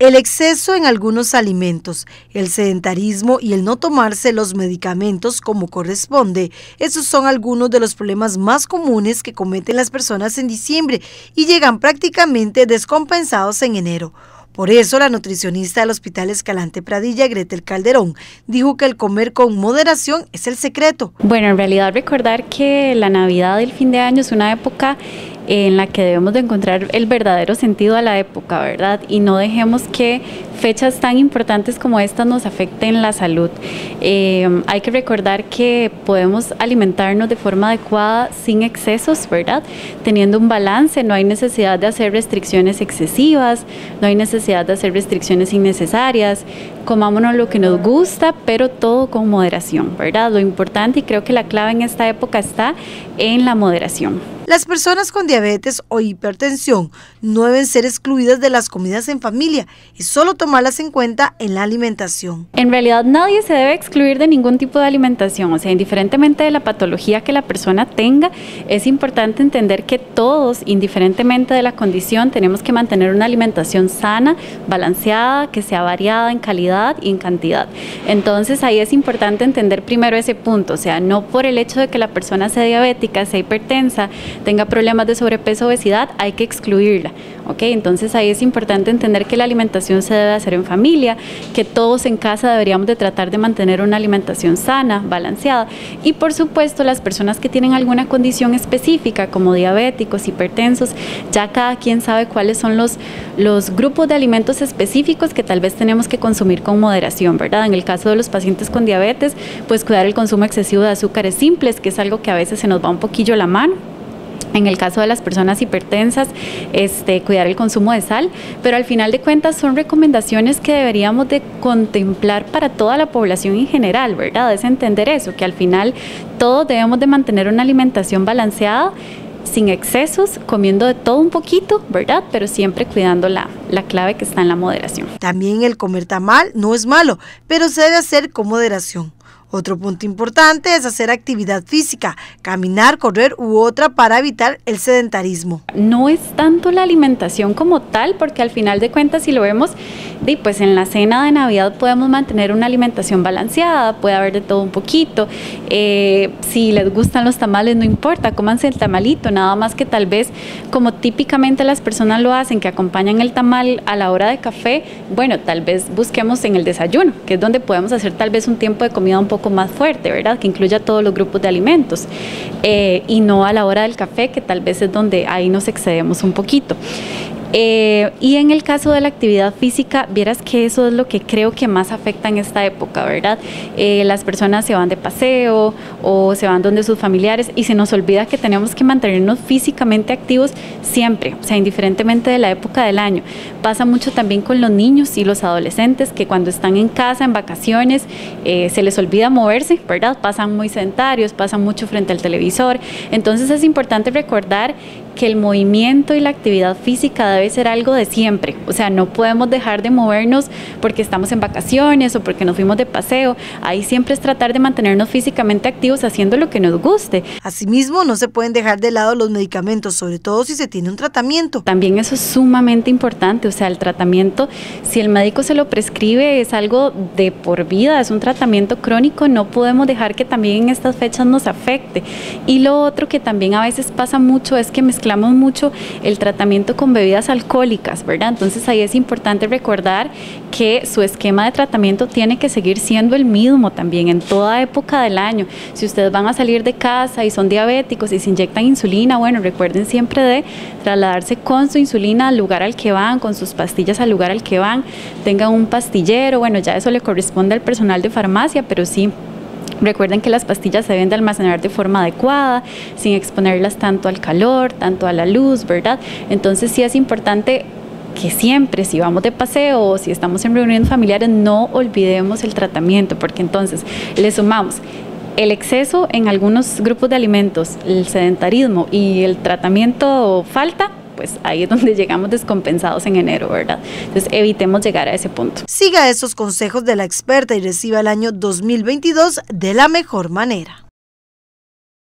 El exceso en algunos alimentos, el sedentarismo y el no tomarse los medicamentos como corresponde, esos son algunos de los problemas más comunes que cometen las personas en diciembre y llegan prácticamente descompensados en enero. Por eso, la nutricionista del Hospital Escalante Pradilla, Gretel Calderón, dijo que el comer con moderación es el secreto. Bueno, en realidad recordar que la Navidad y el fin de año es una época en la que debemos de encontrar el verdadero sentido a la época, ¿verdad? Y no dejemos que fechas tan importantes como estas nos afecten la salud. Eh, hay que recordar que podemos alimentarnos de forma adecuada sin excesos, ¿verdad? Teniendo un balance, no hay necesidad de hacer restricciones excesivas, no hay necesidad de hacer restricciones innecesarias, comámonos lo que nos gusta, pero todo con moderación, ¿verdad? Lo importante y creo que la clave en esta época está en la moderación. Las personas con diabetes o hipertensión no deben ser excluidas de las comidas en familia y solo tomarlas en cuenta en la alimentación. En realidad nadie se debe excluir de ningún tipo de alimentación, o sea, indiferentemente de la patología que la persona tenga, es importante entender que todos, indiferentemente de la condición, tenemos que mantener una alimentación sana, balanceada, que sea variada en calidad y en cantidad. Entonces ahí es importante entender primero ese punto, o sea, no por el hecho de que la persona sea diabética, sea hipertensa, tenga problemas de sobrepeso obesidad, hay que excluirla. ¿ok? Entonces ahí es importante entender que la alimentación se debe hacer en familia, que todos en casa deberíamos de tratar de mantener una alimentación sana, balanceada y por supuesto las personas que tienen alguna condición específica como diabéticos, hipertensos, ya cada quien sabe cuáles son los, los grupos de alimentos específicos que tal vez tenemos que consumir con moderación, ¿verdad? En el caso de los pacientes con diabetes, pues cuidar el consumo excesivo de azúcares simples, que es algo que a veces se nos va un poquillo la mano en el caso de las personas hipertensas, este, cuidar el consumo de sal, pero al final de cuentas son recomendaciones que deberíamos de contemplar para toda la población en general, ¿verdad? Es entender eso, que al final todos debemos de mantener una alimentación balanceada sin excesos, comiendo de todo un poquito, ¿verdad? Pero siempre cuidando la, la clave que está en la moderación. También el comer tamal no es malo, pero se debe hacer con moderación. Otro punto importante es hacer actividad física, caminar, correr u otra para evitar el sedentarismo. No es tanto la alimentación como tal, porque al final de cuentas si lo vemos, pues en la cena de Navidad podemos mantener una alimentación balanceada, puede haber de todo un poquito. Eh, si les gustan los tamales, no importa, cómanse el tamalito, nada más que tal vez como típicamente las personas lo hacen, que acompañan el tamal a la hora de café, bueno, tal vez busquemos en el desayuno, que es donde podemos hacer tal vez un tiempo de comida un poco más fuerte, ¿verdad? Que incluya todos los grupos de alimentos eh, y no a la hora del café, que tal vez es donde ahí nos excedemos un poquito. Eh, y en el caso de la actividad física, vieras que eso es lo que creo que más afecta en esta época, ¿verdad? Eh, las personas se van de paseo o se van donde sus familiares y se nos olvida que tenemos que mantenernos físicamente activos siempre, o sea, indiferentemente de la época del año. Pasa mucho también con los niños y los adolescentes que cuando están en casa, en vacaciones, eh, se les olvida moverse, ¿verdad? Pasan muy sedentarios, pasan mucho frente al televisor. Entonces es importante recordar que el movimiento y la actividad física debe ser algo de siempre. O sea, no podemos dejar de movernos porque estamos en vacaciones o porque nos fuimos de paseo. Ahí siempre es tratar de mantenernos físicamente activos haciendo lo que nos guste. Asimismo, no se pueden dejar de lado los medicamentos, sobre todo si se tiene un tratamiento. También eso es sumamente importante. O sea, el tratamiento, si el médico se lo prescribe, es algo de por vida, es un tratamiento crónico, no podemos dejar que también en estas fechas nos afecte. Y lo otro que también a veces pasa mucho es que mezclamos mucho el tratamiento con bebidas alcohólicas, ¿verdad? Entonces ahí es importante recordar que su esquema de tratamiento tiene que seguir siendo el mismo también en toda época del año. Si ustedes van a salir de casa y son diabéticos y se inyectan insulina, bueno, recuerden siempre de trasladarse con su insulina al lugar al que van, con sus pastillas al lugar al que van, tengan un pastillero, bueno, ya eso le corresponde al personal de farmacia, pero sí Recuerden que las pastillas se deben de almacenar de forma adecuada, sin exponerlas tanto al calor, tanto a la luz, ¿verdad? Entonces sí es importante que siempre, si vamos de paseo o si estamos en reuniones familiares, no olvidemos el tratamiento, porque entonces le sumamos el exceso en algunos grupos de alimentos, el sedentarismo y el tratamiento falta, pues ahí es donde llegamos descompensados en enero, ¿verdad? Entonces evitemos llegar a ese punto. Siga esos consejos de la experta y reciba el año 2022 de la mejor manera.